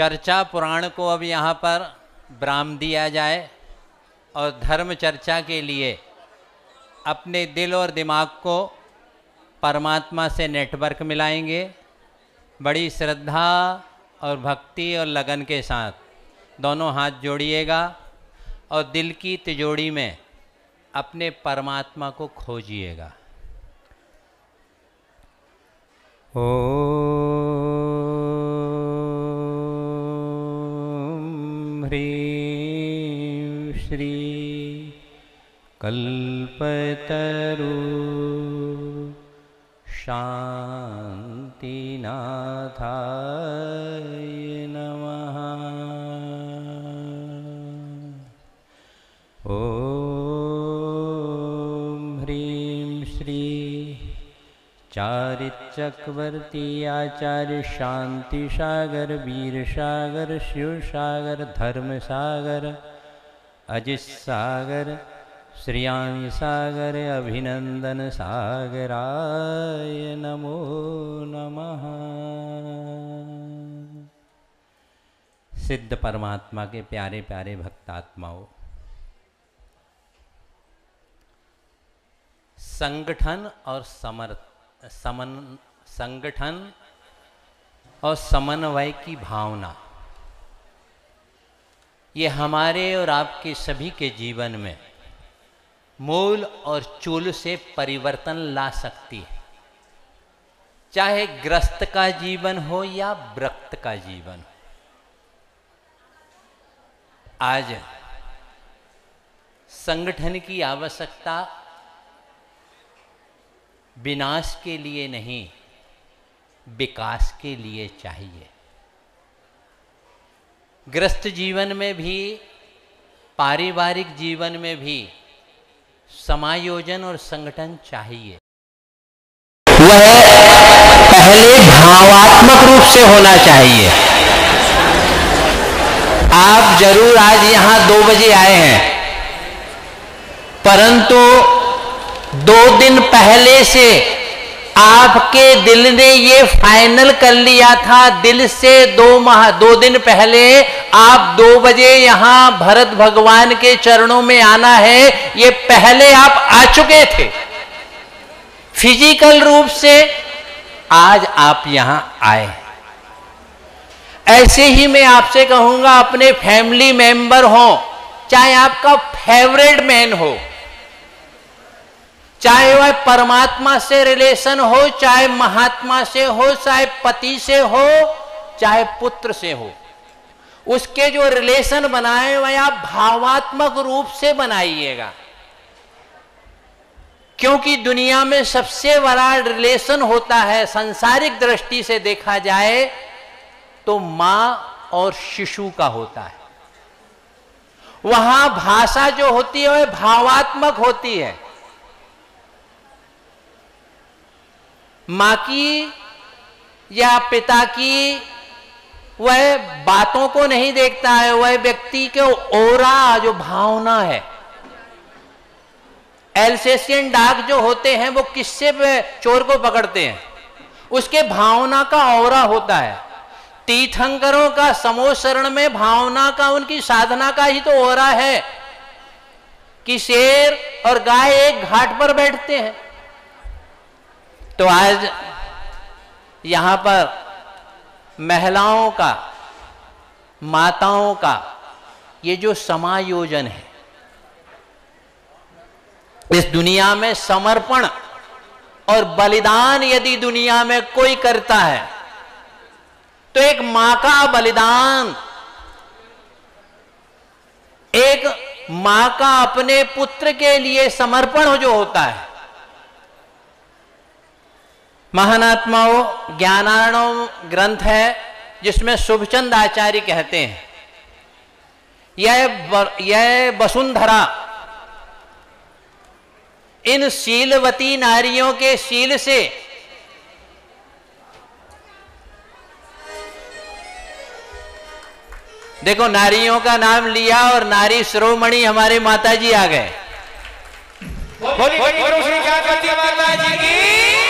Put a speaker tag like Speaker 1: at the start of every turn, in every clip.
Speaker 1: चर्चा पुराण को अब यहाँ पर ब्राम दिया जाए और धर्म चर्चा के लिए अपने दिल और दिमाग को परमात्मा से नेटवर्क मिलाएँगे, बड़ी श्रद्धा और भक्ति और लगन के साथ। दोनों हाथ जोड़िएगा और दिल की तिजोड़ी में अपने परमात्मा को खोजिएगा। ॐ श्री कल्पतरु। शान्तिनाथाय नमः। ॐ ह्रीं श्री चारिचक्रवर्ती आचार्य शांति सागर वीर सागर अजित सागर श्रियामी सागर, अभिनंदन सागराय नमो नमः। सिद्ध परमात्मा के प्यारे प्यारे भक्तात्माओं, संगठन और समर, समन, संगठन और समन्वय की भावना। ये हमारे और आपके सभी के जीवन में मूल और चूल से परिवर्तन ला सकती है। चाहे ग्रस्त का जीवन हो या व्रक्त का जीवन हो। आज संगठन की आवश्यकता विनाश के लिए नहीं, विकास के लिए चाहिए। ग्रस्त जीवन में भी, पारिवारिक जीवन में भी समायोजन और संगठन चाहिए। वह पहले भावात्मक रूप से होना चाहिए। आप ज़रूर आज यहाँ दो बजे आए हैं। परंतु दो दिन पहले से आपके दिल ने ये फाइनल कर लिया था। दिल से दो माह, दो दिन पहले आप दो बजे यहाँ भरत भगवान के चरणों में आना है। ये पहले आप आ चुके थे। फ़िज़िकल रूप से आज आप यहाँ आए ऐसे ही मैं आपसे कहूँगा, अपने फैमिली मेंबर हो, चाहे आपका फेवरेट मैन हो। चाहे वह परमात्मा से रिलेशन हो, चाहे महात्मा से हो, चाहे पति से हो, चाहे पुत्र से हो। उसके जो रिलेशन बनाए, वह आप भावात्मक रूप से बनाइएगा। क्योंकि दुनिया में सबसे बड़ा रिलेशन होता है, सांसारिक दृष्टि से देखा जाए तो माँ और शिशु का होता है। वहाँ भाषा जो होती है, वह भावात्मक होती है। माँ की या पिता की, वह बातों को नहीं देखता है, वह व्यक्ति के ओरा जो भावना है। एल्सेसियन डाक जो होते हैं, वो किससे चोर को पकड़ते हैं? उसके भावना का ओरा होता है। तीर्थंकरों का समोशरण में भावना का, उनकी साधना का ही तो ओरा है कि शेर और गाय एक घाट पर बैठते हैं। तो आज यहाँ पर महिलाओं का, माताओं का ये जो समायोजन है, इस दुनिया में समर्पण और बलिदान यदि दुनिया में कोई करता है तो एक माँ का बलिदान, एक माँ का अपने पुत्र के लिए समर्पण जो होता है महानात्माओं ज्ञानारणों ग्रंथ है जिसमें शुभचंद आचार्य कहते हैं यह वसुंधरा इन शीलवती नारियों के शील से देखो नारियों का नाम लिया और नारी श्रोमणि हमारे माता जी आ गए
Speaker 2: बोली बोली बोली बोली माता जी
Speaker 1: की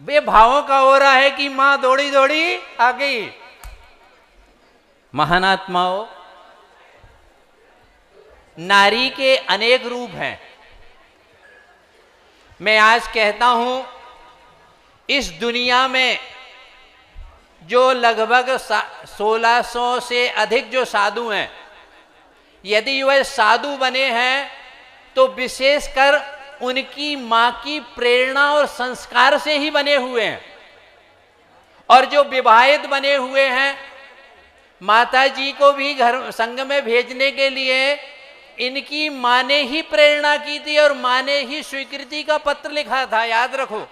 Speaker 1: बे भावों का हो रहा है कि माँ दौड़ी दौड़ी आ गई महानात्माओं, नारी के अनेक रूप हैं। मैं आज कहता हूँ, इस दुनिया में जो लगभग 1600 से अधिक जो साधु हैं, यदि वह साधु बने हैं तो विशेषकर उनकी माँ की प्रेरणा और संस्कार से ही बने हुए हैं। और जो विवाहित बने हुए हैं माता जी को भी घर, संग में भेजने के लिए इनकी माँ ने ही प्रेरणा की थी और माँ ने ही स्वीकृति का पत्र लिखा था, याद रखो।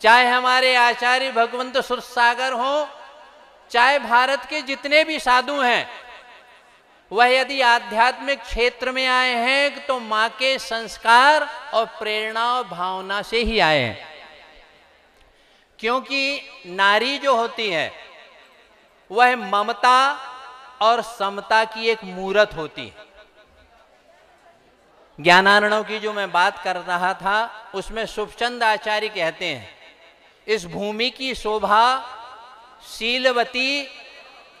Speaker 1: चाहे हमारे आचार्य भगवंत सुरसागर हो, चाहे भारत के जितने भी साधु हैं वह यदि आध्यात्मिक क्षेत्र में आए हैं तो माँ के संस्कार और प्रेरणा और भावना से ही आए हैं। क्योंकि नारी जो होती है, वह ममता और समता की एक मूर्त होती है। ज्ञानारणव की जो मैं बात कर रहा था, उसमें शुभचंद आचार्य कहते हैं, इस भूमि की शोभा शीलवती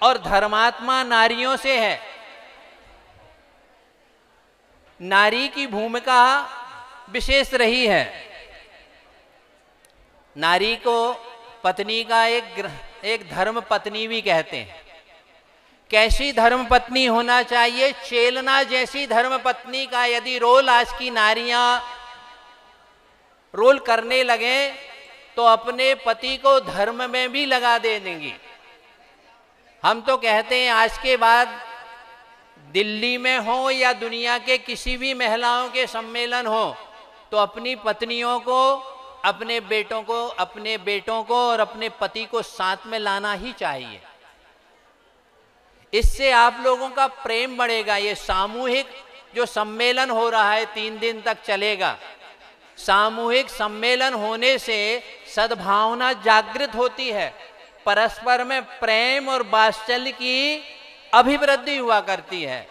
Speaker 1: और धर्मात्मा नारियों से है। नारी की भूमिका विशेष रही है। नारी को पत्नी का एक एक धर्म पत्नी भी कहते हैं। कैसी धर्म पत्नी होना चाहिए? चेलना जैसी धर्म पत्नी का यदि रोल आज की नारियाँ रोल करने लगे तो अपने पति को धर्म में भी लगा दे देंगी। हम तो कहते हैं आज के बाद दिल्ली में हो या दुनिया के किसी भी महिलाओं के सम्मेलन हो तो अपनी पत्नियों को, अपने बेटों को, अपने बेटों को और अपने पति को साथ में लाना ही चाहिए। इससे आप लोगों का प्रेम बढ़ेगा, ये सामूहिक जो सम्मेलन हो रहा है, तीन दिन तक चलेगा। सामूहिक सम्मेलन होने से सद्भावना जागृत होती है। परस्पर में प्रेम और वात्सल्य की अभिवृद्धि हुआ करती है।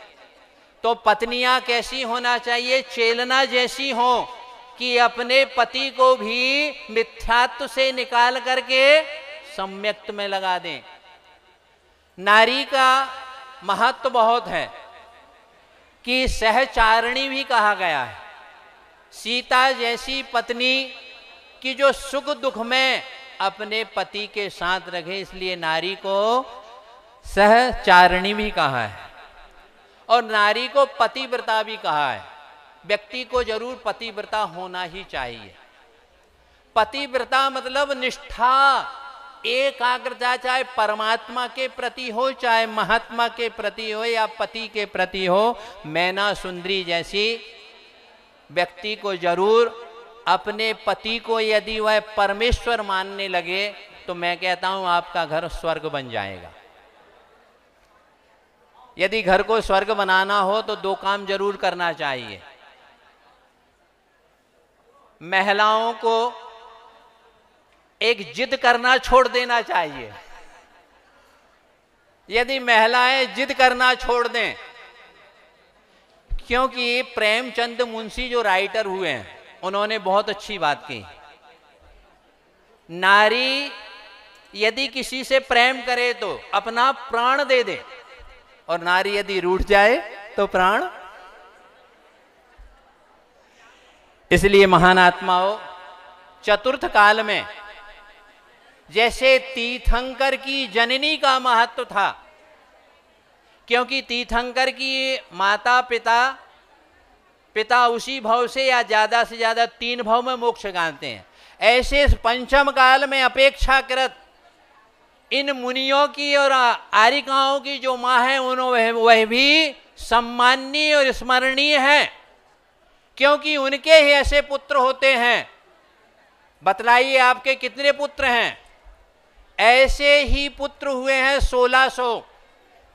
Speaker 1: तो पत्नियाँ कैसी होना चाहिए? चेलना जैसी हो कि अपने पति को भी मिथ्यात्व से निकाल करके सम्यक्त में लगा दें। नारी का महत्व बहुत है कि सहचारिणी भी कहा गया है। सीता जैसी पत्नी की जो सुख दुख में अपने पति के साथ रखे, इसलिए नारी को सहचारिणी भी कहा है और नारी को पतिव्रता भी कहा है। व्यक्ति को ज़रूर पतिव्रता होना ही चाहिए। पतिव्रता मतलब निष्ठा, एकाग्रता, चाहे परमात्मा के प्रति हो, चाहे महात्मा के प्रति हो या पति के प्रति हो, मैना सुंदरी जैसी व्यक्ति को ज़रूर अपने पति को यदि वह परमेश्वर मानने लगे तो मैं कहता हूँ आपका घर स्वर्ग बन जाएगा। यदि घर को स्वर्ग बनाना हो तो दो काम ज़रूर करना चाहिए। महिलाओं को एक जिद करना छोड़ देना चाहिए। यदि महिलाएँ जिद करना छोड़ दें, क्योंकि प्रेमचंद मुंशी जो राइटर हुए हैं, उन्होंने बहुत अच्छी बात की। नारी यदि किसी से प्रेम करे तो अपना प्राण दे दे। और नारी यदि रूठ जाए तो प्राण। इसलिए महान आत्माओं, चतुर्थ काल में जैसे तीर्थंकर की जननी का महत्व था, क्योंकि तीर्थंकर की माता पिता पिता उसी भाव से या ज़्यादा से ज़्यादा तीन भाव में मोक्ष गानते हैं। ऐसे पंचम काल में अपेक्षाकृत इन मुनियों की और आरिकाओं की जो माँ है उन्होंने वह भी सम्माननीय और स्मरणीय है, क्योंकि उनके ही ऐसे पुत्र होते हैं। बतलाइए आपके कितने पुत्र हैं? ऐसे ही पुत्र हुए हैं 1600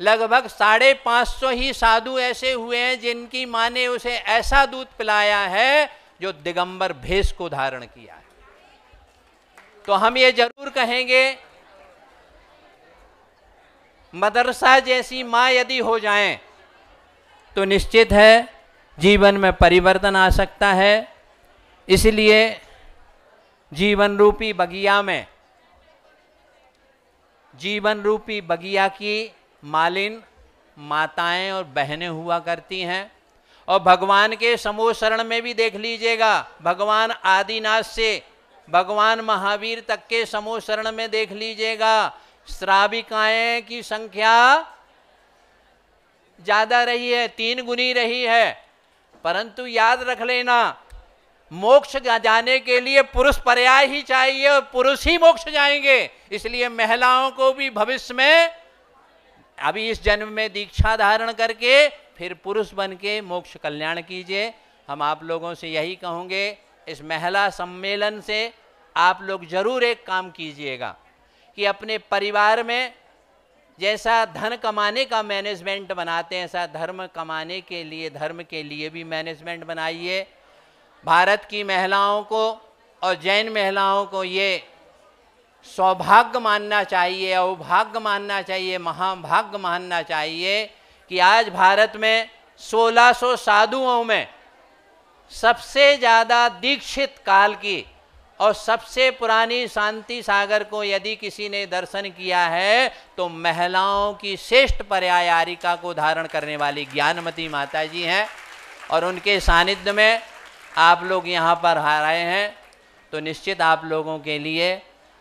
Speaker 1: लगभग साढ़े पाँच सौ ही साधु ऐसे हुए हैं, जिनकी माँ ने उसे ऐसा दूध पिलाया है, जो दिगंबर भेष को धारण किया है। तो हम ये ज़रूर कहेंगे मदरसा जैसी माँ यदि हो जाएँ तो निश्चित है जीवन में परिवर्तन आ सकता है। इसलिए जीवन रूपी बगिया में, जीवन रूपी बगिया की मालिन माताएँ और बहनें हुआ करती हैं। और भगवान के समूह शरण में भी देख लीजिएगा, भगवान आदिनाथ से, भगवान महावीर तक के समूह शरण में देख लीजिएगा श्राविकाएँ की संख्या ज़्यादा रही है, तीन गुनी रही है। परंतु याद रख लेना, मोक्ष जाने के लिए पुरुष पर्याय ही चाहिए और पुरुष ही मोक्ष जाएँगे। इसलिए महिलाओं को भी भविष्य में, अभी इस जन्म में दीक्षा धारण करके फिर पुरुष बन के मोक्ष कल्याण कीजिए। हम आप लोगों से यही कहोगे, इस महिला सम्मेलन से आप लोग ज़रूर एक काम कीजिएगा। कि अपने परिवार में जैसा धन कमाने का मैनेजमेंट बनाते हैं, ऐसा धर्म कमाने के लिए, धर्म के लिए भी मैनेजमेंट बनाइए भारत की महिलाओं को और जैन महिलाओं को ये सौभाग्य मानना चाहिए, अवभाग्य मानना चाहिए, महाभाग्य मानना चाहिए कि आज भारत में 1600 साधुओं में सबसे ज़्यादा दीक्षित काल की और सबसे पुरानी शांति सागर को यदि किसी ने दर्शन किया है तो महिलाओं की श्रेष्ठ पर्यायारिका को धारण करने वाली ज्ञानमती माता जी हैं और उनके सानिध्य में आप लोग यहाँ पर आ रहे हैं। तो निश्चित आप लोगों के लिए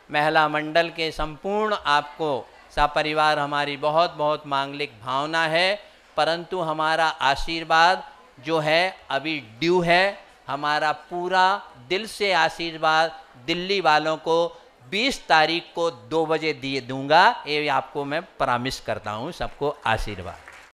Speaker 1: महिला मंडल के संपूर्ण आपको सपरिवार हमारी बहुत बहुत मांगलिक भावना है, परंतु हमारा आशीर्वाद जो है, अभी ड्यू है। हमारा पूरा दिल से आशीर्वाद दिल्ली वालों को 20 तारीख को दो बजे दिए दूँगा। ये आपको मैं प्रामिस करता हूँ, सबको आशीर्वाद।